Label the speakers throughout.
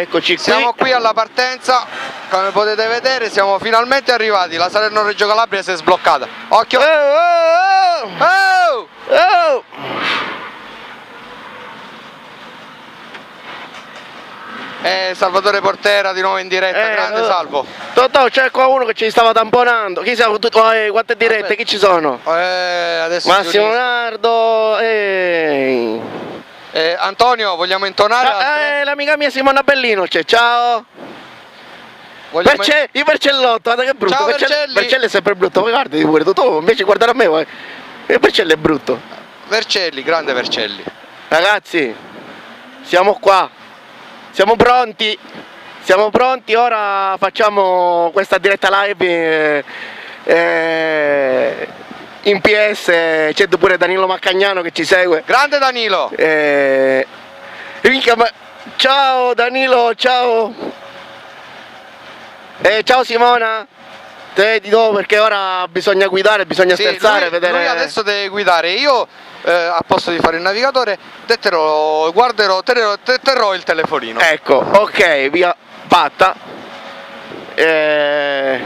Speaker 1: Eccoci qui.
Speaker 2: Siamo qui alla partenza, come potete vedere siamo finalmente arrivati, la Salerno-Reggio Calabria si è sbloccata. Occhio!
Speaker 1: Oh, oh,
Speaker 2: Oh!
Speaker 1: oh, oh.
Speaker 2: Eh, Salvatore Portera di nuovo in diretta,
Speaker 1: Eh,
Speaker 2: grande
Speaker 1: oh.
Speaker 2: salvo.
Speaker 1: Totò, c'è qua uno che ci stava tamponando. Chi siamo? Tu- eh, quante dirette? Chi ci sono?
Speaker 2: Eh, adesso
Speaker 1: Massimo. Nardo. Eh.
Speaker 2: Eh, Antonio, vogliamo intonare? Altre-
Speaker 1: eh, l'amica mia Simona Bellino c'è. Ciao.
Speaker 2: vogliamo-
Speaker 1: Perce- il Percellotto, guarda che brutto.
Speaker 2: Ciao,
Speaker 1: Percell-
Speaker 2: Vercelli.
Speaker 1: Percelli è sempre brutto. Guarda pure tu, tu invece guardare a me. vuoi. Il Percelli è brutto.
Speaker 2: Vercelli, grande Vercelli.
Speaker 1: Ragazzi, siamo qua. Siamo pronti. Siamo pronti, ora facciamo questa diretta live eh, eh, in PS, c'è pure Danilo Maccagnano che ci segue.
Speaker 2: Grande Danilo!
Speaker 1: Eh, Ciao Danilo, ciao. Eh, ciao Simona. Te di nuovo perché ora bisogna guidare, bisogna
Speaker 2: Sì,
Speaker 1: sterzare,
Speaker 2: lui,
Speaker 1: vedere.
Speaker 2: lui adesso deve guidare, io eh, a posto di fare il navigatore detterò, guarderò, terrò, te- terrò il telefonino.
Speaker 1: Ecco, ok, via fatta. Eh,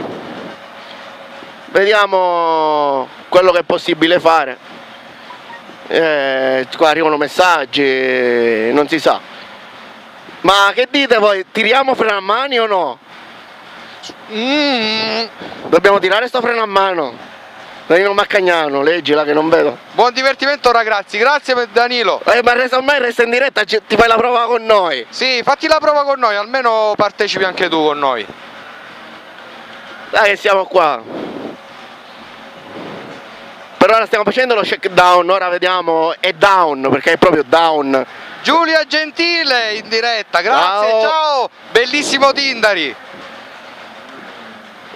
Speaker 1: vediamo quello che è possibile fare. Eh, qua arrivano messaggi, non si sa. Ma che dite voi? Tiriamo freno a mani o no?
Speaker 2: Mm.
Speaker 1: Dobbiamo tirare sto freno a mano. Danilo Maccagnano, leggila che non vedo.
Speaker 2: Buon divertimento ragazzi, grazie per Danilo.
Speaker 1: Eh, ma resta ormai resta in diretta, ti fai la prova con noi.
Speaker 2: Sì, fatti la prova con noi, almeno partecipi anche tu con noi.
Speaker 1: Dai che siamo qua. Per ora stiamo facendo lo shakedown, ora vediamo è down, perché è proprio down.
Speaker 2: Giulia Gentile in diretta, grazie,
Speaker 1: Ciao.
Speaker 2: ciao, bellissimo Tindari.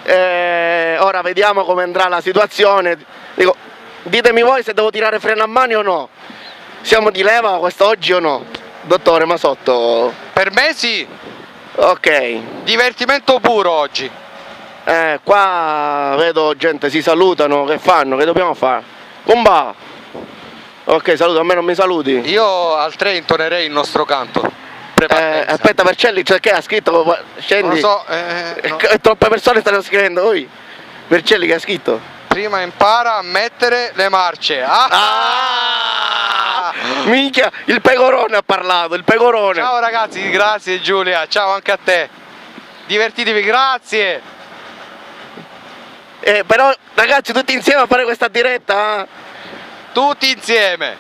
Speaker 1: Eh, ora vediamo come andrà la situazione. Dico, ditemi voi se devo tirare freno a mani o no. Siamo di leva quest'oggi o no? Dottore Masotto.
Speaker 2: Per me sì,
Speaker 1: Ok.
Speaker 2: divertimento puro oggi.
Speaker 1: Eh, qua vedo gente si salutano, che fanno? Che dobbiamo fare? Comba! Ok, saluto, a me non mi saluti.
Speaker 2: Io al 3 intonerei il nostro canto.
Speaker 1: Eh, aspetta Vercelli, cioè che ha scritto?
Speaker 2: non
Speaker 1: Scendi.
Speaker 2: lo so, eh, no.
Speaker 1: Eh, Troppe persone stanno scrivendo, oi. Vercelli che ha scritto?
Speaker 2: prima impara a mettere le marce. Ah!
Speaker 1: Ah! Minchia, il pecorone ha parlato, il pecorone.
Speaker 2: Ciao ragazzi, grazie Giulia, ciao anche a te. Divertitevi, grazie.
Speaker 1: Eh, però ragazzi tutti insieme a fare questa diretta, eh?
Speaker 2: Tutti insieme.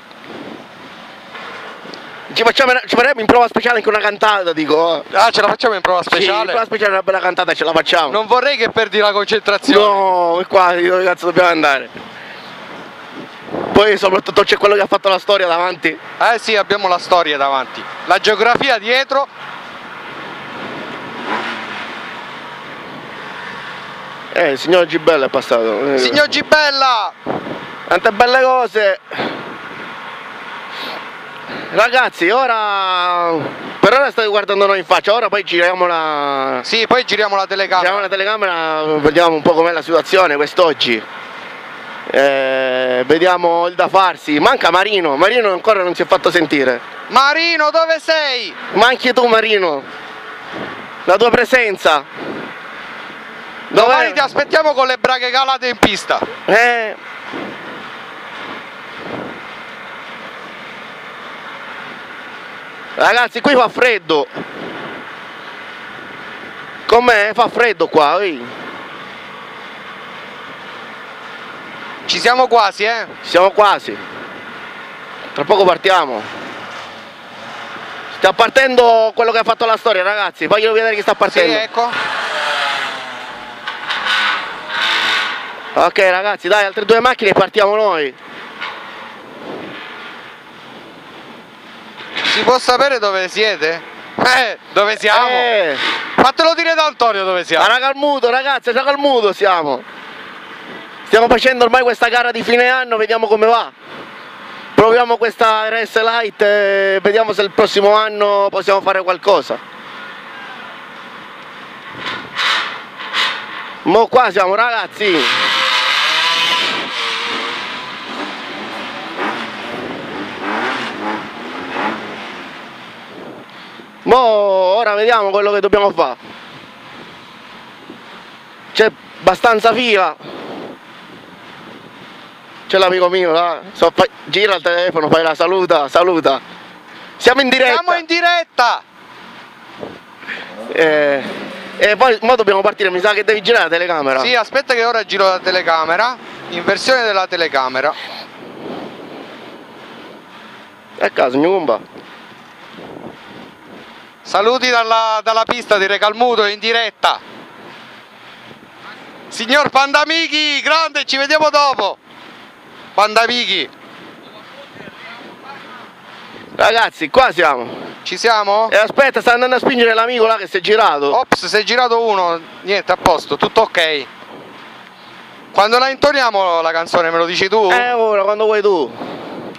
Speaker 1: ci, facciamo, ci faremo in prova speciale anche una cantata, dico. eh.
Speaker 2: Ah, ce la facciamo in prova
Speaker 1: Sì, in
Speaker 2: speciale?
Speaker 1: prova speciale una bella cantata ce la facciamo.
Speaker 2: Non vorrei che perdi la concentrazione.
Speaker 1: No, qua, dove cazzo dobbiamo andare? Poi soprattutto c'è quello che ha fatto la storia davanti.
Speaker 2: Eh sì, abbiamo la storia davanti. La geografia dietro.
Speaker 1: Eh, il signor Gibello è passato.
Speaker 2: Signor Gibella!
Speaker 1: Tante belle cose. Ragazzi, ora per ora state guardando noi in faccia, ora poi giriamo la
Speaker 2: Sì, poi giriamo la telecamera.
Speaker 1: giriamo la telecamera, vediamo un po' com'è la situazione quest'oggi. Eh, vediamo il da farsi. Manca Marino, Marino ancora non si è fatto sentire.
Speaker 2: Marino, dove sei?
Speaker 1: Manchi tu Marino. La tua presenza.
Speaker 2: Domani ti aspettiamo con le braghe calate in pista.
Speaker 1: Eh. Ragazzi, qui fa freddo. Com'è? Fa freddo qua, oi.
Speaker 2: Ci siamo quasi, eh?
Speaker 1: Siamo quasi. Tra poco partiamo. Sta partendo quello che ha fatto la storia, ragazzi. Voglio vedere chi sta
Speaker 2: Sì,
Speaker 1: partendo.
Speaker 2: ecco.
Speaker 1: Ok, ragazzi, dai, altre due macchine e partiamo noi.
Speaker 2: Si può sapere dove siete? Eh, dove siamo?
Speaker 1: Eh.
Speaker 2: Fatelo dire da Antonio dove siamo.
Speaker 1: A Racalmuto, ragazzi, a Racalmuto siamo. Stiamo facendo ormai questa gara di fine anno, vediamo come va. Proviamo questa RS Light e vediamo se il prossimo anno possiamo fare qualcosa. Mo qua siamo ragazzi. Mo ora vediamo quello che dobbiamo fare. C'è abbastanza fila. C'è l'amico mio là. So, fai- gira il telefono, fai la saluta, saluta. Siamo in diretta.
Speaker 2: Siamo in diretta!
Speaker 1: Eh, e poi mo dobbiamo partire, mi sa che devi girare la telecamera.
Speaker 2: Sì, aspetta che ora giro la telecamera. Inversione della telecamera.
Speaker 1: A caso, mio compa.
Speaker 2: Saluti dalla, dalla pista di Recalmuto in diretta. Signor Pandamichi, grande, ci vediamo dopo. Pandamichi,
Speaker 1: Ragazzi, qua siamo.
Speaker 2: ci siamo?
Speaker 1: E aspetta, sta andando a spingere l'amico là che si è girato.
Speaker 2: Ops, si è girato uno, niente, a posto, tutto ok. Quando la intoniamo la canzone me lo dici tu?
Speaker 1: Eh, ora, quando vuoi tu.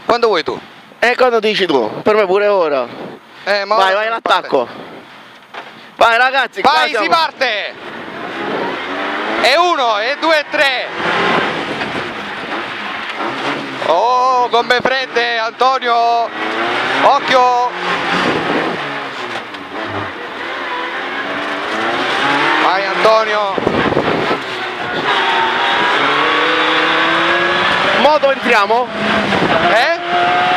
Speaker 2: Quando vuoi tu?
Speaker 1: E quando dici tu? Per me pure ora.
Speaker 2: Eh,
Speaker 1: vai, vai all'attacco. Vai ragazzi,
Speaker 2: Vai, si parte! E uno, e due, e tre. Oh, gomme fredde, Antonio. Occhio. Vai Antonio.
Speaker 1: Mo dove entriamo?
Speaker 2: Eh?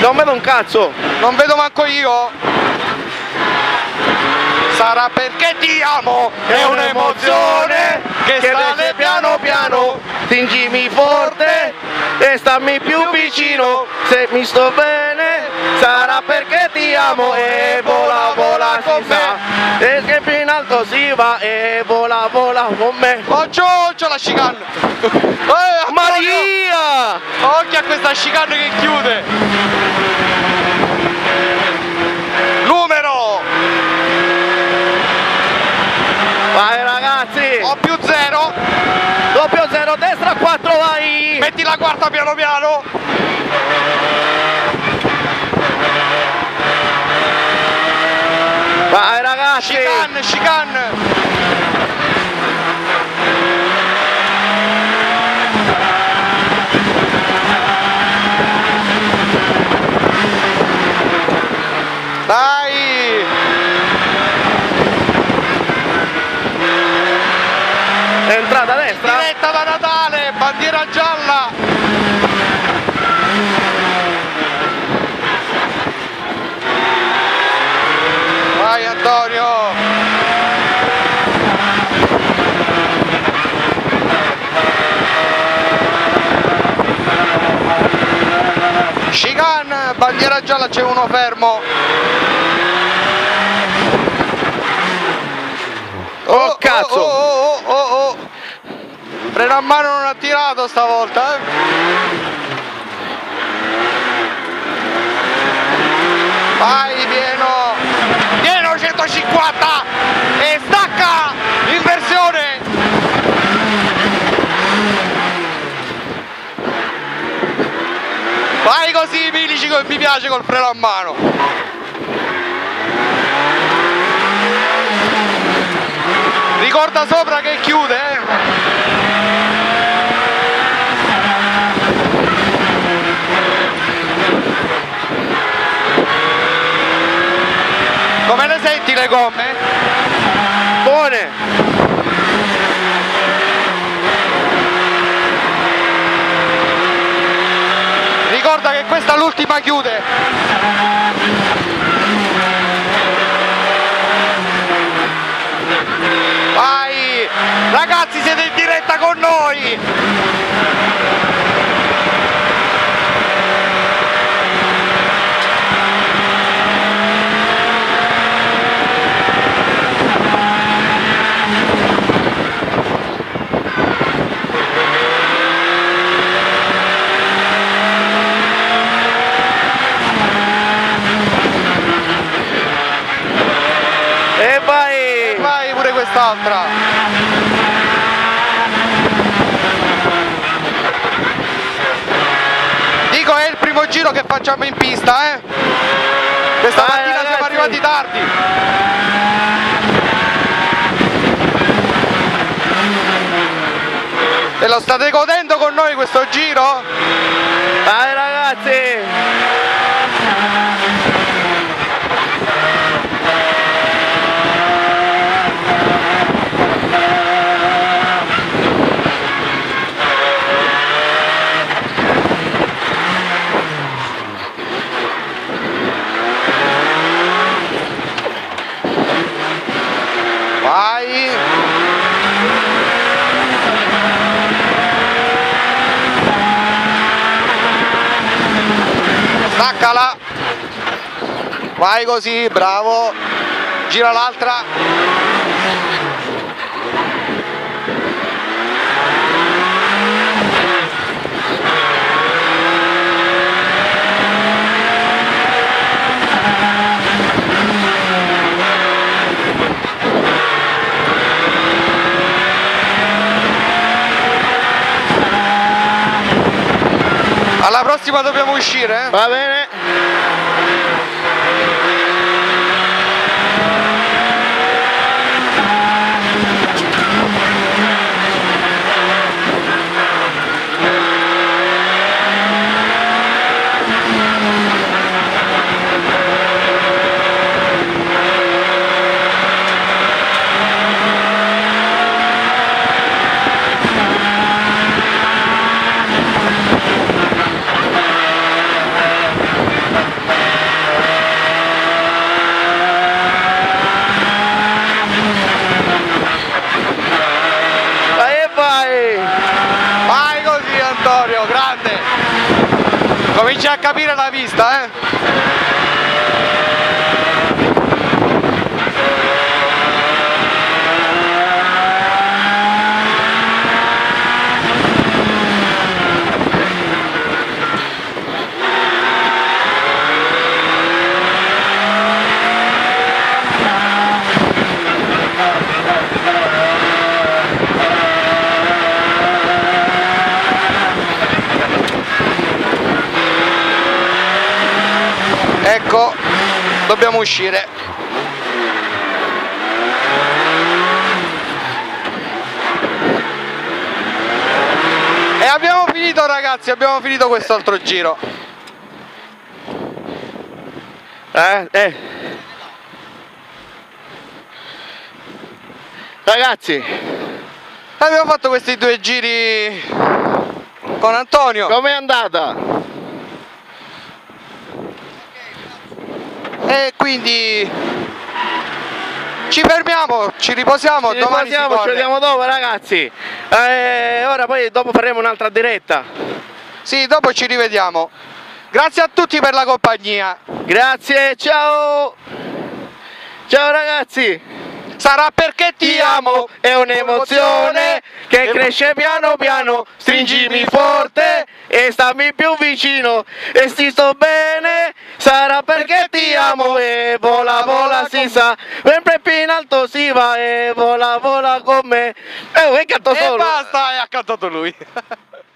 Speaker 1: Non vedo un cazzo.
Speaker 2: Non vedo manco io. Sarà perché ti amo, è un'emozione che sale piano piano.
Speaker 1: Stringimi forte e stammi più vicino. Se mi sto bene, sarà perché ti amo e vola, vola con me. E che in alto si va e vola, vola con me.
Speaker 2: Occhio, occhio la chicane! Eh!
Speaker 1: Maria!
Speaker 2: Occhio a questa chicane che chiude! Numero!
Speaker 1: Vai ragazzi!
Speaker 2: O più zero!
Speaker 1: Doppio zero, destra 4, vai!
Speaker 2: Metti la quarta piano piano!
Speaker 1: Vai ragazzi!
Speaker 2: Chicane, chicane! Dai!
Speaker 1: Entrata a destra?
Speaker 2: Diretta da Natale, bandiera gialla! Vai Antonio! Chicane, gialla, c'è uno fermo.
Speaker 1: Oh, cazzo!
Speaker 2: Oh, oh, oh, oh, oh. Freno a mano non ha tirato stavolta, eh. Vai pieno! Pieno 150! E stacca! Inversione! Vai Milici che mi piace col freno a mano! Ricorda sopra che chiude, eh! Come le senti le gomme?
Speaker 1: Buone!
Speaker 2: Ricorda che questa è l'ultima chiude. Vai! Ragazzi siete in diretta con noi!
Speaker 1: E vai!
Speaker 2: Vai pure quest'altra! Dico è il primo giro che facciamo in pista, eh! Questa
Speaker 1: Vai,
Speaker 2: mattina siamo
Speaker 1: ragazzi.
Speaker 2: arrivati tardi! E lo state godendo con noi questo giro?
Speaker 1: Vai ragazzi!
Speaker 2: Girala vai così bravo. Gira l'altra prossima dobbiamo uscire eh?
Speaker 1: va bene vai e vai
Speaker 2: vai così Antonio grande cominci a capire la vista eh ecco dobbiamo uscire e abbiamo finito ragazzi abbiamo finito quest'altro giro
Speaker 1: eh, eh. ragazzi
Speaker 2: abbiamo fatto questi due giri con Antonio
Speaker 1: com'è andata?
Speaker 2: E quindi ci fermiamo ci riposiamo
Speaker 1: Ci
Speaker 2: domani si
Speaker 1: riposiamo, ci vediamo dopo ragazzi. Eh, ora poi dopo faremo un'altra diretta.
Speaker 2: Sì dopo ci rivediamo. Grazie a tutti per la compagnia.
Speaker 1: Grazie ciao. Ciao ragazzi.
Speaker 2: Sarà perché ti amo.
Speaker 1: è un'emozione che cresce piano piano. Stringimi forte e stammi più vicino. E sti sto bene sarà perché ti amo. E vola vola si sa. Sempre più in alto si va. E vola vola con me. E eh, canto
Speaker 2: e
Speaker 1: solo.
Speaker 2: basta e ha cantato lui